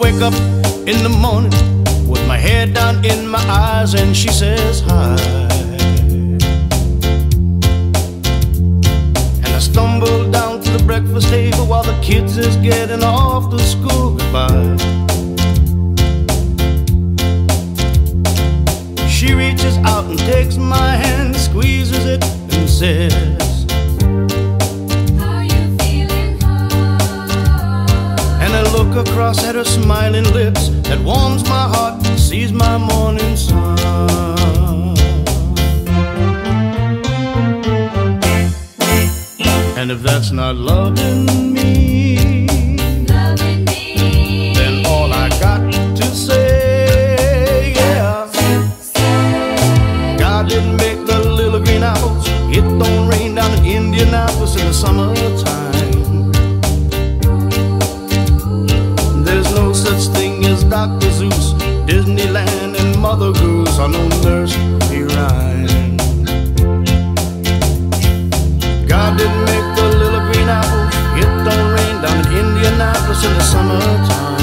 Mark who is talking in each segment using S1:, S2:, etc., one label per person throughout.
S1: wake up in the morning with my head down in my eyes and she says hi. And I stumble down to the breakfast table while the kids is getting off to school goodbye. She reaches out and takes my hand, squeezes it, and says, across at her smiling lips that warms my heart, sees my morning sun. And if that's not loving me, then all I got to say, yeah. God didn't make the little green apples. It don't rain down in Indianapolis in the summertime. Dr. Seuss, Disneyland, and Mother Goose are no nursery rhyme. God didn't make the little green apples. It don't rain down in Indianapolis in the summertime.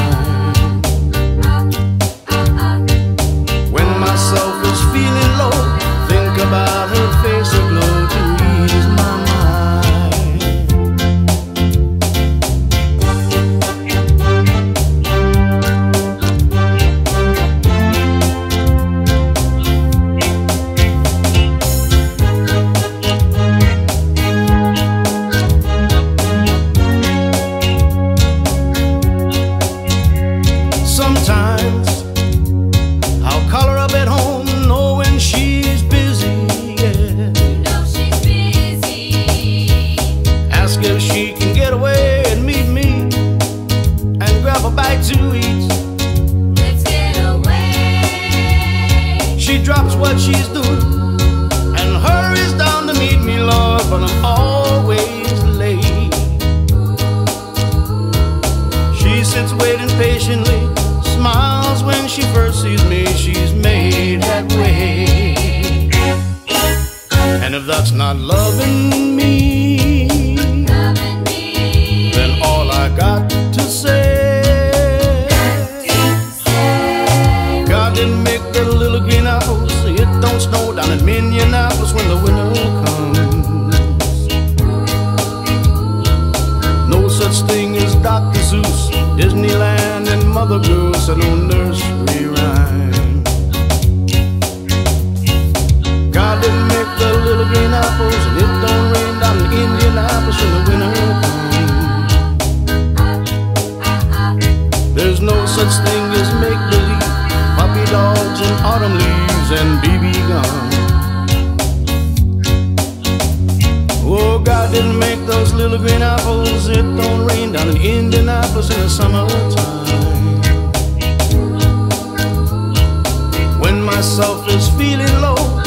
S1: When myself is feeling low, think about what she's doing and hurries down to meet me, Lord, but I'm always late. She sits waiting patiently, smiles when she first sees me, she's made that way. And if that's not loving Make the little green apples it don't snow down in Minneapolis when the winter comes. No such thing as Dr. Seuss, Disneyland, and Mother Goose, and no nursery rhyme. God didn't make the little green apples, and it don't rain down in Indianapolis when the winter comes. There's no such thing autumn leaves and BB gun. Oh, God didn't make those little green apples. It don't rain down in Indianapolis in the summertime. When myself is feeling low,